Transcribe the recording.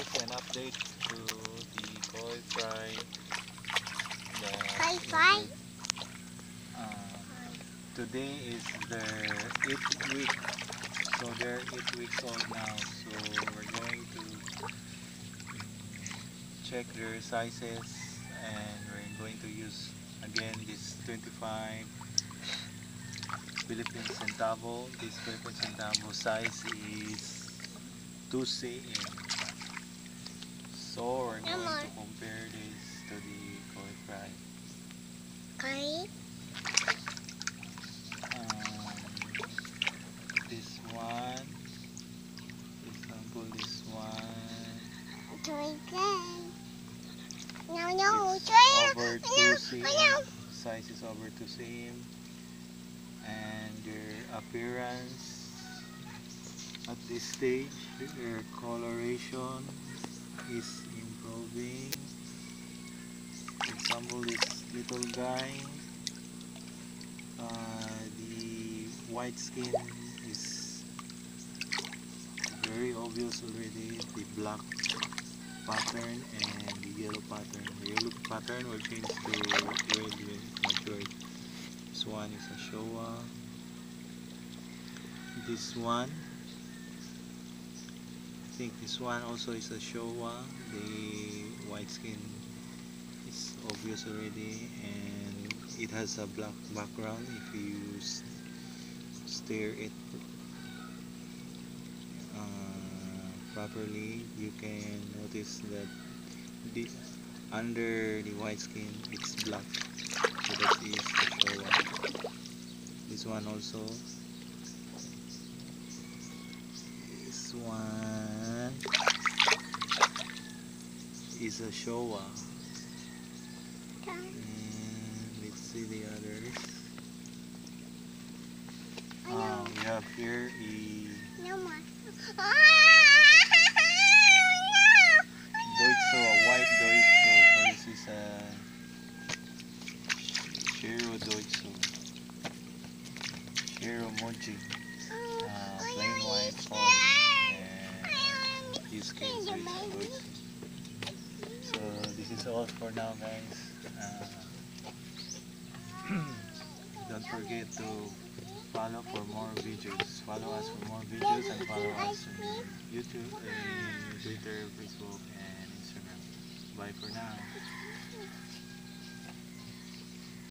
An update to the koi fry. Koi fry? Uh, today is the eighth week. So they're eight weeks old now. So we're going to check their sizes and we're going to use again this 25 Philippine centavo. This Philippine centavo size is 2 cm. So we're going to compare this to the koi fry. Okay. Um, this one, example this one, Dragon. No, no, it's over 2 Ayaw, cm. Size is over 2 cm. And their appearance at this stage, their coloration is improving. Example, this little guy, uh, the white skin is very obvious already. The black pattern and the yellow pattern. The yellow pattern will change to red matured. This one is a Showa. This one, think this one also is a Showa. The white skin is obvious already and it has a black background if you stare it uh, properly you can notice that the under the white skin it's black so that is the Showa this one also this one is a Showa and let's see the others uh, we have here a No more. Doitsu, a white Doitsu. So this is a Shiro Doitsu. Shiro Muji. Uh, plain white. And this case is Doitsu. So this is all for now guys. Uh, don't forget to follow for more videos. Follow us for more videos and follow us on YouTube, Twitter, Facebook, and Instagram. Bye for now.